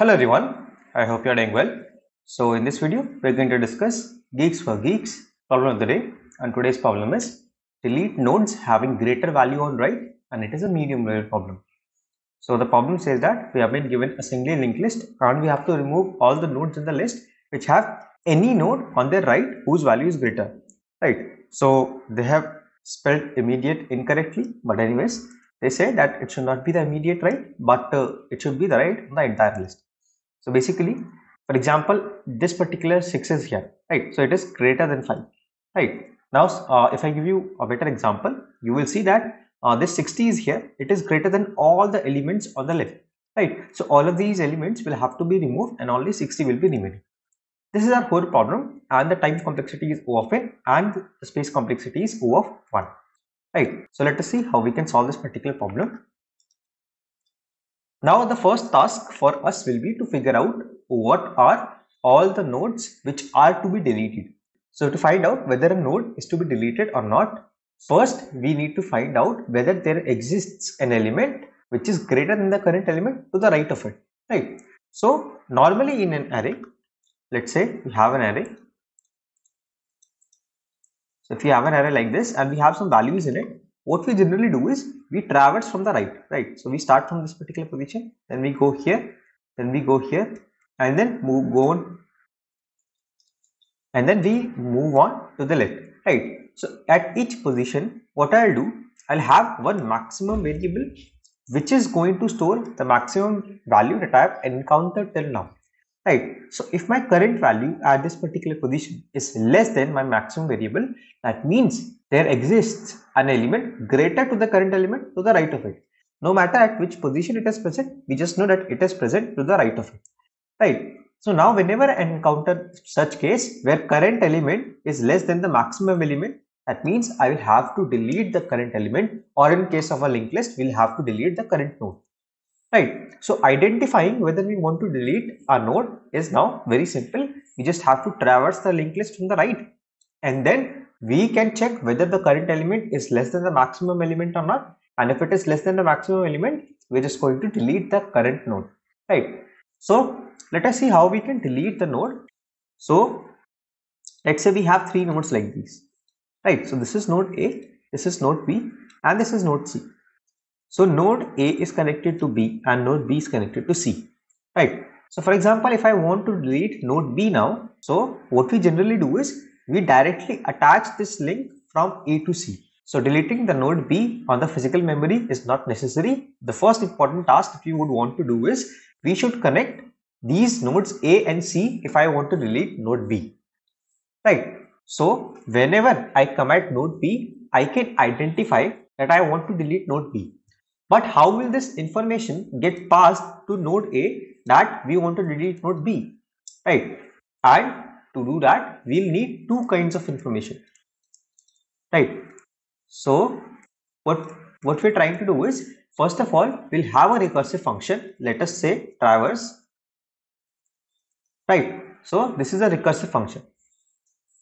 Hello everyone, I hope you are doing well. So in this video, we're going to discuss Geeks for Geeks problem of the day and today's problem is delete nodes having greater value on right and it is a medium level problem. So the problem says that we have been given a singly linked list and we have to remove all the nodes in the list which have any node on their right whose value is greater, right? So they have spelled immediate incorrectly but anyways they say that it should not be the immediate right but uh, it should be the right on the entire list so basically for example this particular 6 is here right? So it is greater than 5 right? Now uh, if i give you a better example you will see that uh, this 60 is here. It is greater than all the elements on the left right? So all of these elements will have to be removed and only 60 will be remaining. This is our whole problem and the time complexity is o of n and the space complexity is o of 1 right? So let us see how we can solve this particular problem now the first task for us will be to figure out what are all the nodes which are to be deleted. So to find out whether a node is to be deleted or not, first we need to find out whether there exists an element which is greater than the current element to the right of it, right? So normally in an array, let's say we have an array. So if we have an array like this and we have some values in it, what we generally do is we traverse from the right right? So we start from this particular position then we go here then we go here and then move go on and then we move on to the left right? So at each position what i'll do i'll have one maximum variable which is going to store the maximum value that i have encountered till now right. So if my current value at this particular position is less than my maximum variable that means there exists an element greater to the current element to the right of it. No matter at which position it is present we just know that it is present to the right of it. Right. So now whenever i encounter such case where current element is less than the maximum element that means i will have to delete the current element or in case of a linked list we'll have to delete the current node right. So identifying whether we want to delete a node is now very simple. We just have to traverse the linked list from the right. And then we can check whether the current element is less than the maximum element or not. And if it is less than the maximum element we're just going to delete the current node. Right. So let us see how we can delete the node. So let's say we have three nodes like these. Right. So this is node a this is node b and this is node c so node A is connected to B and node B is connected to C, right? So for example, if I want to delete node B now, so what we generally do is we directly attach this link from A to C. So deleting the node B on the physical memory is not necessary. The first important task that you would want to do is we should connect these nodes A and C if I want to delete node B, right? So whenever I commit node B, I can identify that I want to delete node B but how will this information get passed to node A that we want to delete node B, right? And to do that, we'll need two kinds of information, right? So what, what we're trying to do is, first of all, we'll have a recursive function. Let us say traverse, right? So this is a recursive function,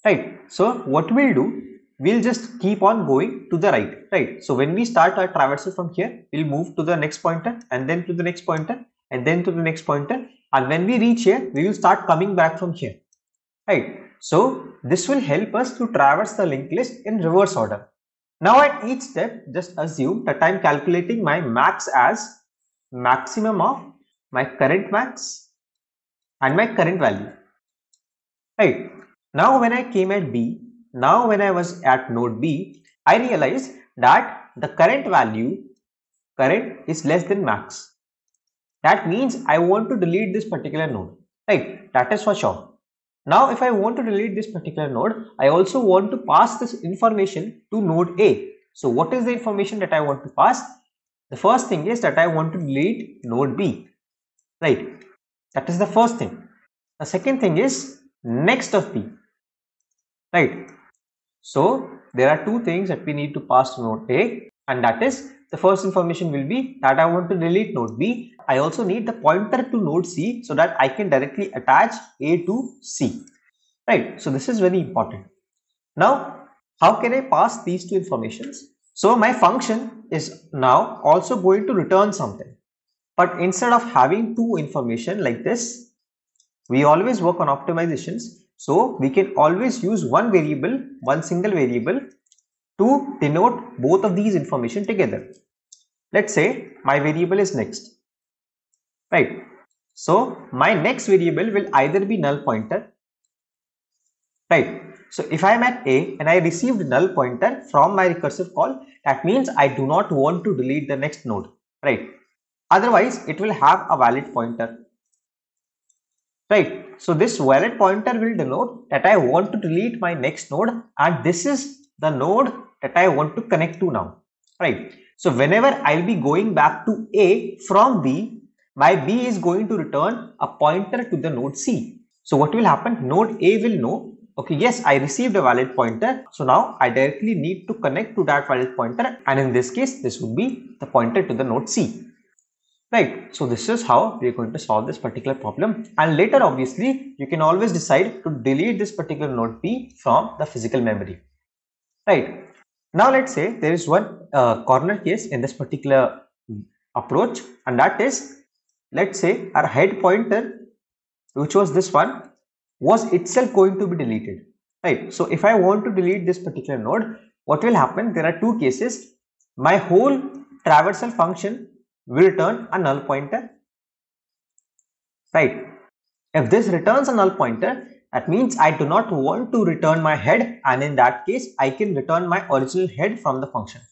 right? So what we'll do we'll just keep on going to the right, right? So when we start our traversal from here, we'll move to the next pointer and then to the next pointer and then to the next pointer. And when we reach here, we will start coming back from here, right? So this will help us to traverse the linked list in reverse order. Now at each step, just assume that I'm calculating my max as maximum of my current max and my current value, right? Now when I came at B, now when I was at node B, I realized that the current value current is less than max. That means I want to delete this particular node, right? That is for sure. Now if I want to delete this particular node, I also want to pass this information to node A. So what is the information that I want to pass? The first thing is that I want to delete node B, right? That is the first thing. The second thing is next of B, right? So there are two things that we need to pass to node A and that is the first information will be that I want to delete node B. I also need the pointer to node C so that I can directly attach A to C. Right. So this is very important. Now how can I pass these two informations? So my function is now also going to return something. But instead of having two information like this, we always work on optimizations. So we can always use one variable, one single variable to denote both of these information together. Let's say my variable is next, right? So my next variable will either be null pointer, right? So if I am at A and I received null pointer from my recursive call, that means I do not want to delete the next node, right? Otherwise, it will have a valid pointer, right? So this valid pointer will denote that I want to delete my next node and this is the node that I want to connect to now, right? So whenever I'll be going back to A from B, my B is going to return a pointer to the node C. So what will happen? Node A will know okay yes i received a valid pointer so now i directly need to connect to that valid pointer and in this case this would be the pointer to the node c right. So this is how we are going to solve this particular problem. And later obviously you can always decide to delete this particular node b from the physical memory. Right. Now let's say there is one uh, corner case in this particular approach. And that is let's say our head pointer which was this one was itself going to be deleted. Right. So if i want to delete this particular node what will happen? There are two cases. My whole traversal function will return a null pointer. Right. If this returns a null pointer that means i do not want to return my head and in that case i can return my original head from the function.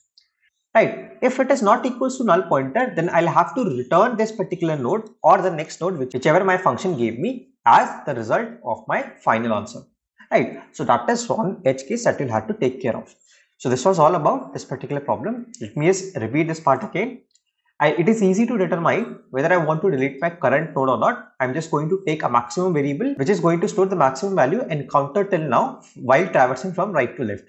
Right. If it is not equals to null pointer then i'll have to return this particular node or the next node whichever my function gave me as the result of my final answer. Right. So that is one edge case that you'll have to take care of. So this was all about this particular problem. Let me just repeat this part again I, it is easy to determine whether I want to delete my current node or not. I'm just going to take a maximum variable which is going to store the maximum value and counter till now while traversing from right to left.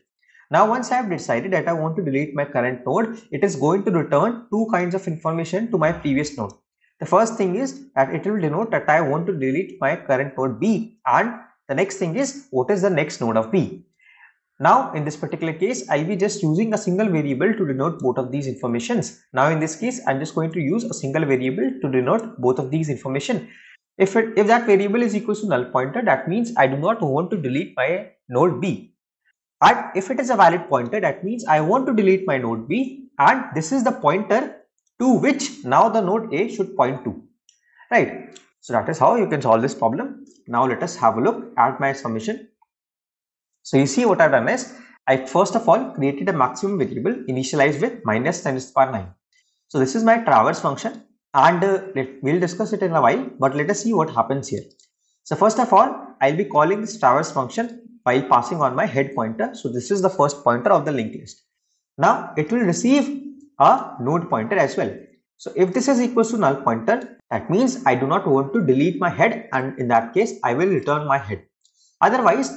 Now once I have decided that I want to delete my current node, it is going to return two kinds of information to my previous node. The first thing is that it will denote that I want to delete my current node B and the next thing is what is the next node of B. Now in this particular case I'll be just using a single variable to denote both of these informations. Now in this case I'm just going to use a single variable to denote both of these information. If, it, if that variable is equal to null pointer that means I do not want to delete my node B. And if it is a valid pointer that means I want to delete my node B and this is the pointer to which now the node A should point to, right? So that is how you can solve this problem. Now let us have a look at my summation. So you see what I've done is, I first of all created a maximum variable initialized with minus 10 to the power 9. So this is my traverse function and uh, we'll discuss it in a while, but let us see what happens here. So first of all, I'll be calling this traverse function while passing on my head pointer. So this is the first pointer of the linked list. Now it will receive a node pointer as well. So if this is equals to null pointer, that means I do not want to delete my head and in that case I will return my head. Otherwise,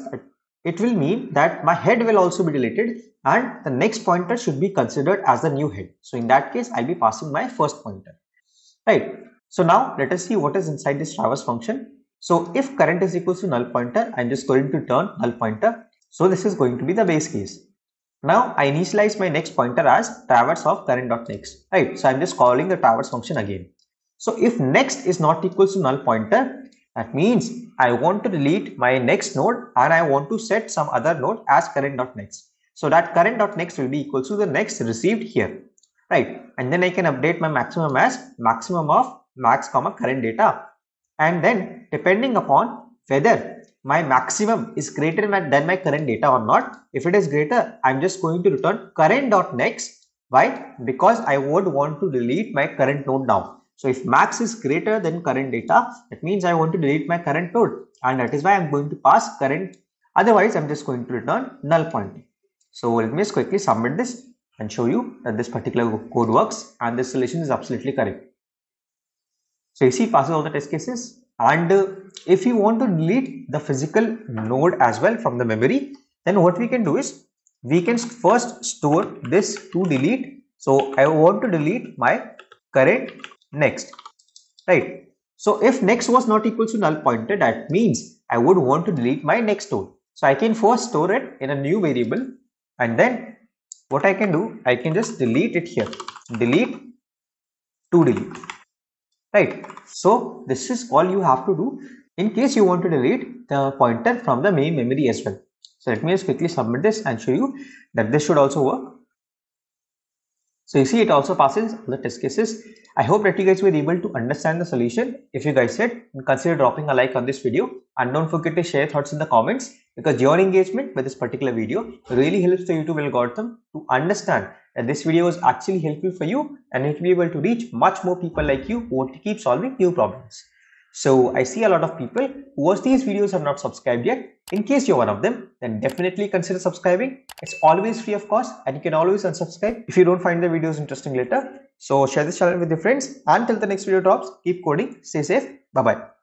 it will mean that my head will also be deleted and the next pointer should be considered as the new head. So in that case, I'll be passing my first pointer. Right. So now let us see what is inside this traverse function. So if current is equals to null pointer, I'm just going to turn null pointer. So this is going to be the base case. Now I initialize my next pointer as traverse of current.next, right? So I'm just calling the traverse function again. So if next is not equal to null pointer, that means I want to delete my next node and I want to set some other node as current.next. So that current.next will be equal to the next received here, right? And then I can update my maximum as maximum of max comma current data. And then depending upon whether my maximum is greater than my current data or not. If it is greater, I'm just going to return current dot next. Why? Because I would want to delete my current node now. So if max is greater than current data, that means I want to delete my current node and that is why I'm going to pass current. Otherwise, I'm just going to return null pointer. So let me just quickly submit this and show you that this particular code works and this solution is absolutely correct. So you see passes all the test cases and if you want to delete the physical node as well from the memory then what we can do is we can first store this to delete so i want to delete my current next. Right. So if next was not equal to null pointer that means i would want to delete my next node so i can first store it in a new variable and then what i can do i can just delete it here. Delete to delete. Right. So this is all you have to do. In case you want to delete the pointer from the main memory as well. So let me just quickly submit this and show you that this should also work so you see it also passes the test cases. I hope that you guys were able to understand the solution. If you guys did, consider dropping a like on this video and don't forget to share thoughts in the comments because your engagement with this particular video really helps the YouTube algorithm to understand that this video was actually helpful for you and it will be able to reach much more people like you who want to keep solving new problems. So I see a lot of people who watch these videos have not subscribed yet. In case you're one of them, then definitely consider subscribing. It's always free of cost and you can always unsubscribe if you don't find the videos interesting later. So share this channel with your friends. Until the next video drops, keep coding, stay safe, bye bye.